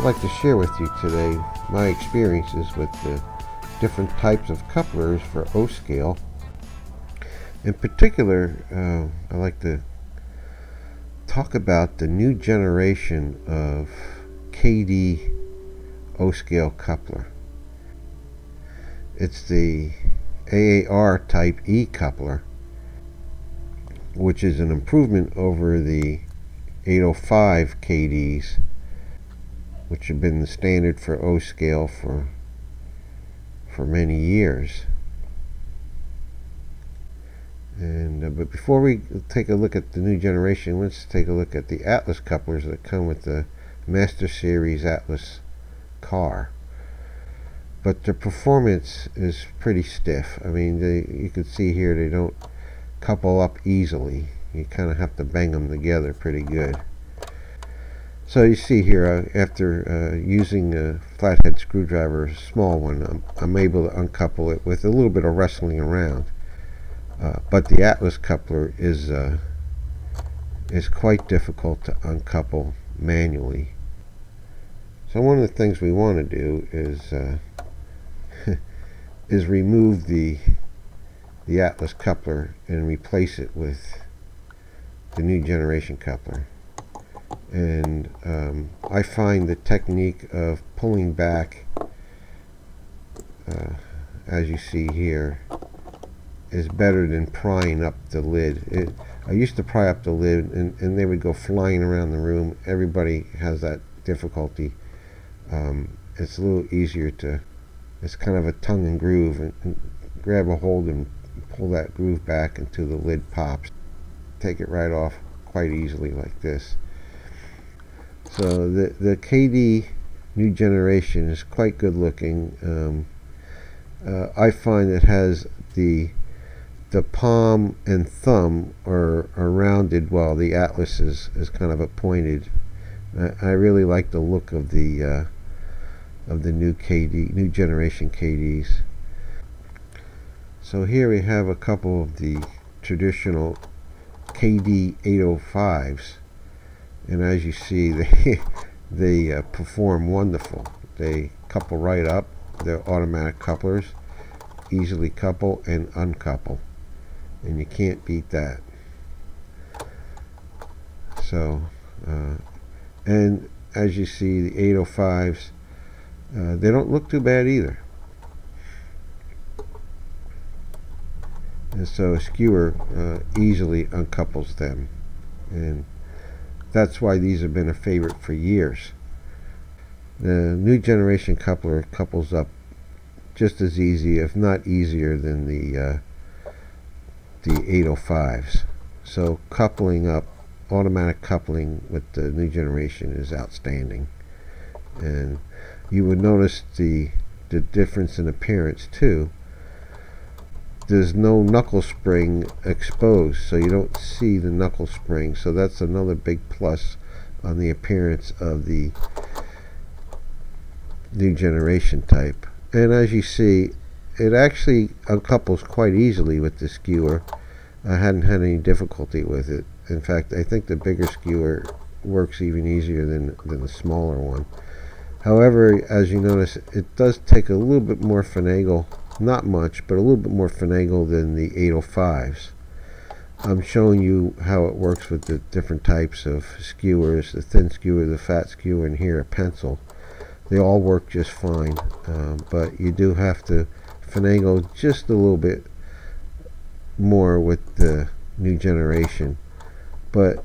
I'd like to share with you today my experiences with the different types of couplers for O-scale. In particular, uh, I like to talk about the new generation of Kadee O-scale coupler. It's the AAR type E coupler, which is an improvement over the 805 Kadees, which have been the standard for O scale for for many years. And uh, but before we take a look at the new generation, let's take a look at the Atlas couplers that come with the Master Series Atlas car. But the performance is pretty stiff. I mean, they, you can see here they don't couple up easily. You kind of have to bang them together pretty good. So you see here, uh, after uh, using a flathead screwdriver, a small one, I'm, I'm, able to uncouple it with a little bit of wrestling around. Uh, but the Atlas coupler is uh, is quite difficult to uncouple manually. So one of the things we want to do is uh, is remove the the Atlas coupler and replace it with the new generation coupler. And um, I find the technique of pulling back, uh, as you see here, is better than prying up the lid. It, I used to pry up the lid and, and they would go flying around the room. Everybody has that difficulty um, it's a little easier to it's kind of a tongue and groove and, and, grab a hold and pull that groove back until the lid pops take it right off quite easily like this so the the Kadee new generation is quite good looking. Um, uh, I find it has the the palm and thumb are, are rounded while the Atlas is, is kind of a pointed I, I really like the look of the uh, of the new Kadee, new generation Kadees. So here we have a couple of the traditional Kadee 805s and as you see they they uh, perform wonderful. They couple right up. They're automatic couplers. Easily couple and uncouple. And you can't beat that. So uh, and as you see the 805s uh, they don't look too bad either. And so a skewer uh, easily uncouples them. And that's why these have been a favorite for years. The new generation coupler couples up just as easy, if not easier, than the uh, the 805s. So coupling up, automatic coupling with the new generation is outstanding. And you would notice the the difference in appearance too there's no knuckle spring exposed so you don't see the knuckle spring. So that's another big plus on the appearance of the new generation type. And as you see it actually uncouples quite easily with the skewer. I hadn't had any difficulty with it. In fact I think the bigger skewer works even easier than, than the smaller one. However, as you notice, it does take a little bit more finagle, not much, but a little bit more finagle than the 805s. I'm showing you how it works with the different types of skewers, the thin skewer, the fat skewer, and here a pencil. They all work just fine, um, but you do have to finagle just a little bit more with the new generation, but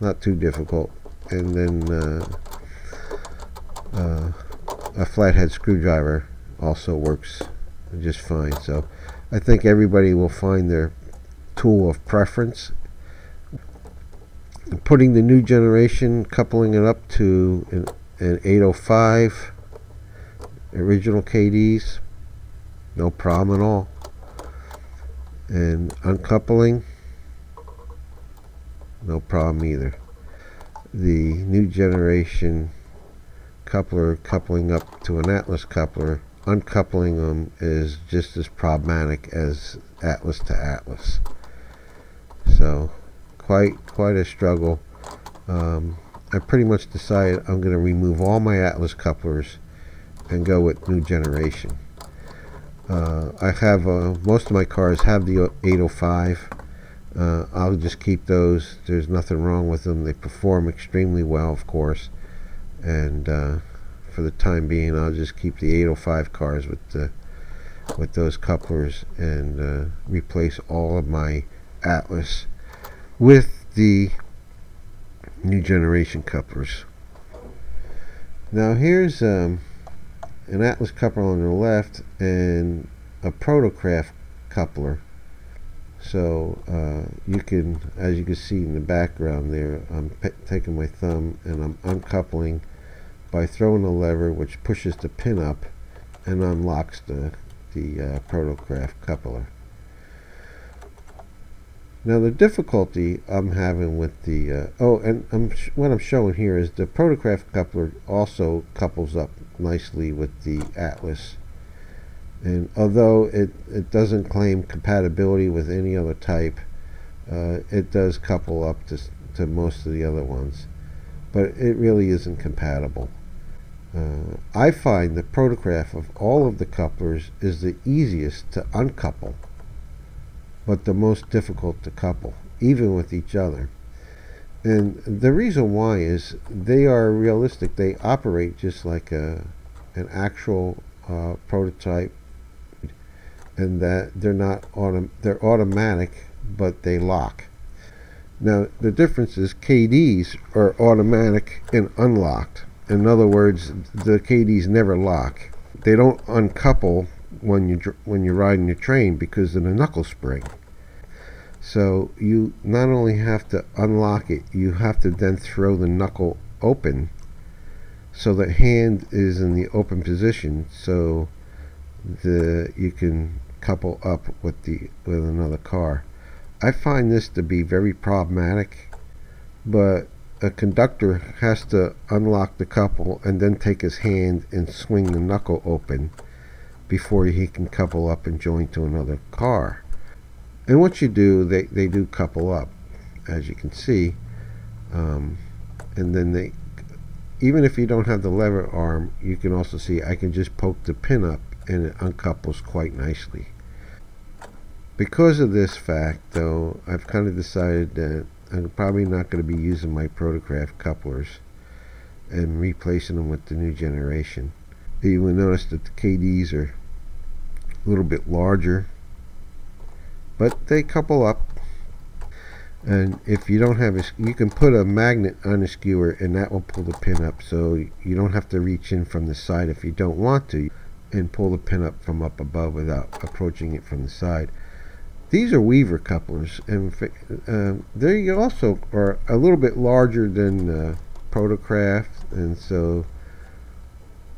not too difficult. And then uh, uh, a flathead screwdriver also works just fine. So I think everybody will find their tool of preference. Putting the new generation, coupling it up to an, an 805 original Kadees, no problem at all. And uncoupling, no problem either. The new generation coupler coupling up to an Atlas coupler, uncoupling them is just as problematic as Atlas to Atlas. So quite quite a struggle. Um, I pretty much decided I'm going to remove all my Atlas couplers and go with new generation. Uh, I have uh, most of my cars have the 805. Uh, I'll just keep those. There's nothing wrong with them. They perform extremely well, of course. And uh, for the time being, I'll just keep the 805 cars with the with those couplers and uh, replace all of my Atlas with the new generation couplers. Now here's um, an Atlas coupler on the left and a Protocraft coupler. So uh, you can, as you can see in the background there, I'm taking my thumb and I'm uncoupling by throwing a lever which pushes the pin up and unlocks the, the uh, Protocraft coupler. Now the difficulty I'm having with the uh, oh, and I'm what I'm showing here is the Protocraft coupler also couples up nicely with the Atlas, and although it it doesn't claim compatibility with any other type, uh, it does couple up to to most of the other ones, but it really isn't compatible. Uh, I find the Protocraft of all of the couplers is the easiest to uncouple but the most difficult to couple, even with each other. And the reason why is they are realistic. They operate just like a, an actual uh, prototype, and that they're not autom- they're automatic, but they lock. Now the difference is Kadees are automatic and unlocked. In other words, the Kadees never lock. They don't uncouple when you when you're riding your train because of the knuckle spring. So you not only have to unlock it, you have to then throw the knuckle open so the hand is in the open position so the you can couple up with the with another car. I find this to be very problematic, but a conductor has to unlock the couple and then take his hand and swing the knuckle open before he can couple up and join to another car. And once you do, they, they do couple up, as you can see. Um, and then they, even if you don't have the lever arm, you can also see I can just poke the pin up and it uncouples quite nicely. Because of this fact, though, I've kind of decided that I'm probably not going to be using my Protocraft couplers and replacing them with the new generation. You will notice that the Kadees are a little bit larger, but they couple up. And if you don't have a, you can put a magnet on a skewer and that will pull the pin up so you don't have to reach in from the side if you don't want to and pull the pin up from up above without approaching it from the side. These are Weaver couplers, and uh, they also are a little bit larger than uh, Protocraft, and so,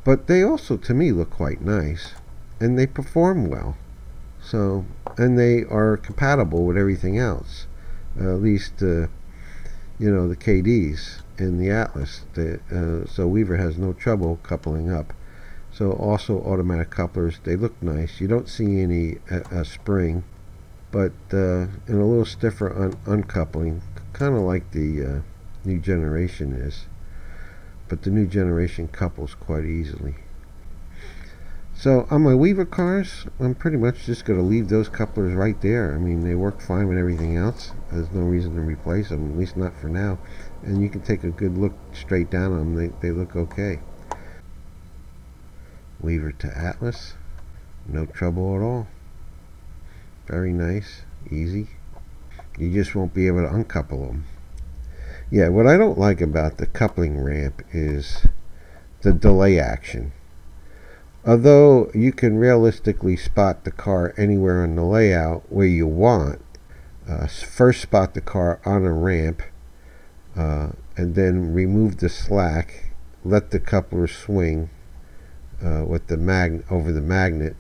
but they also, to me, look quite nice, and they perform well. So, and they are compatible with everything else, uh, at least, uh, you know, the Kadees in the Atlas. The, uh, so Weaver has no trouble coupling up. So also automatic couplers, they look nice. You don't see any uh, spring but uh, and a little stiffer un uncoupling, kind of like the uh, new generation is. But the new generation couples quite easily. So on my Weaver cars, I'm pretty much just going to leave those couplers right there. I mean, they work fine with everything else. There's no reason to replace them, at least not for now. And you can take a good look straight down on them. They, they look okay. Weaver to Atlas, no trouble at all. Very nice, easy. You just won't be able to uncouple them. Yeah, what I don't like about the coupling ramp is the delay action. Although you can realistically spot the car anywhere on the layout where you want, uh, first spot the car on a ramp uh, and then remove the slack, let the coupler swing uh, with the mag over the magnet,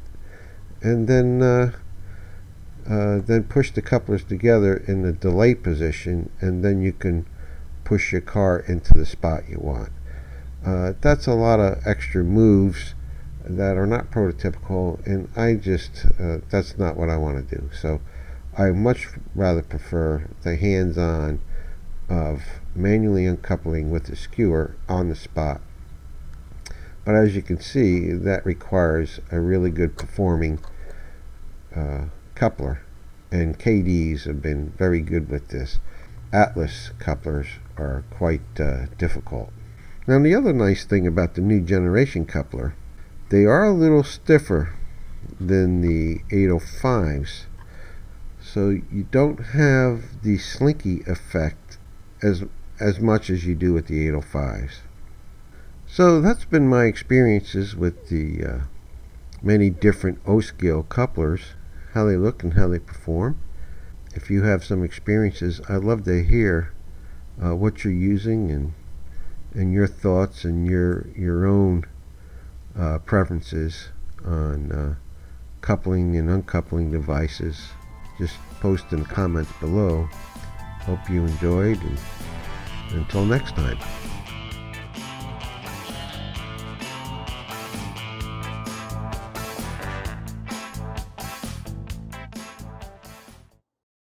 and then uh, uh, then push the couplers together in the delay position and then you can push your car into the spot you want. Uh, that's a lot of extra moves that are not prototypical and I just uh, that's not what I want to do so I much rather prefer the hands-on of manually uncoupling with the skewer on the spot. But as you can see, that requires a really good performing uh, coupler. And Kadees have been very good with this. Atlas couplers are quite uh, difficult. Now the other nice thing about the new generation coupler, they are a little stiffer than the 805s. So you don't have the slinky effect as as much as you do with the 805s. So that's been my experiences with the uh, many different O-scale couplers, how they look and how they perform. If you have some experiences, I'd love to hear uh, what you're using and and your thoughts and your your own uh, preferences on uh, coupling and uncoupling devices. Just post in the comments below. Hope you enjoyed and until next time.